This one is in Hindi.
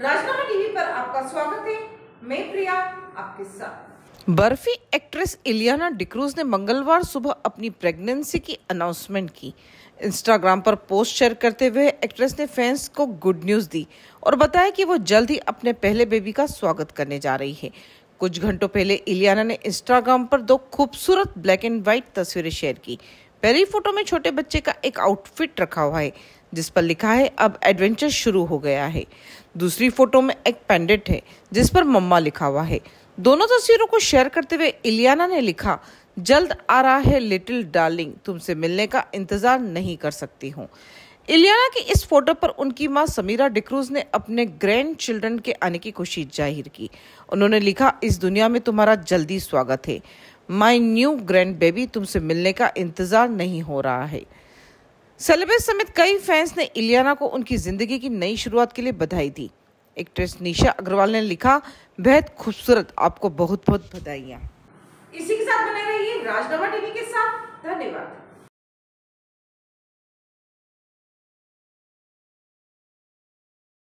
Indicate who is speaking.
Speaker 1: राजनामा टीवी पर आपका स्वागत है। मैं प्रिया, आपके साथ।
Speaker 2: बर्फ़ी एक्ट्रेस इलियाना डिक्रूज ने मंगलवार सुबह अपनी प्रेगनेंसी की अनाउंसमेंट की। इंस्टाग्राम पर पोस्ट शेयर करते हुए एक्ट्रेस ने फैंस को गुड न्यूज़ दी और बताया कि वो जल्द ही अपने पहले बेबी का स्वागत करने जा रही है। कुछ घंटों पहले इलियाना ने इंस्टाग्राम पर दो खूबसूरत ब्लैक एंड व्हाइट तस्वीरें शेयर की। पहली फ़ोटो में छोटे बच्चे का एक आउटफिट रखा हुआ है, जिस पर लिखा है, अब एडवेंचर शुरू हो गया है। दूसरी फ़ोटो में एक पेंडेंट है, जिस पर मम्मा लिखा हुआ है। दोनों तस्वीरों को शेयर करते हुए इलियाना ने लिखा, जल्द आ रहा है, लिटिल डार्लिंग, तुमसे मिलने का इंतज़ार नहीं कर सकती हूँ। इलियाना की इस फ़ोटो पर उनकी माँ समीरा डिक्रूज ने अपने ग्रैंड चिल्ड्रन के आने की खुशी ज़ाहिर की। उन्होंने लिखा, इस दुनिया में तुम्हारा जल्दी स्वागत है। माई न्यू ग्रैंड बेबी तुमसे मिलने का इंतज़ार नहीं हो रहा है। सेलिब्रेट समेत कई फैंस ने इलियाना को उनकी ज़िंदगी की नई शुरुआत के लिए बधाई दी। एक्ट्रेस निशा अग्रवाल ने लिखा, बेहद खूबसूरत, आपको बहुत बहुत बधाइयाँ।
Speaker 1: इसी के साथ बने रहिए राजनवा टीवी के साथ। धन्यवाद।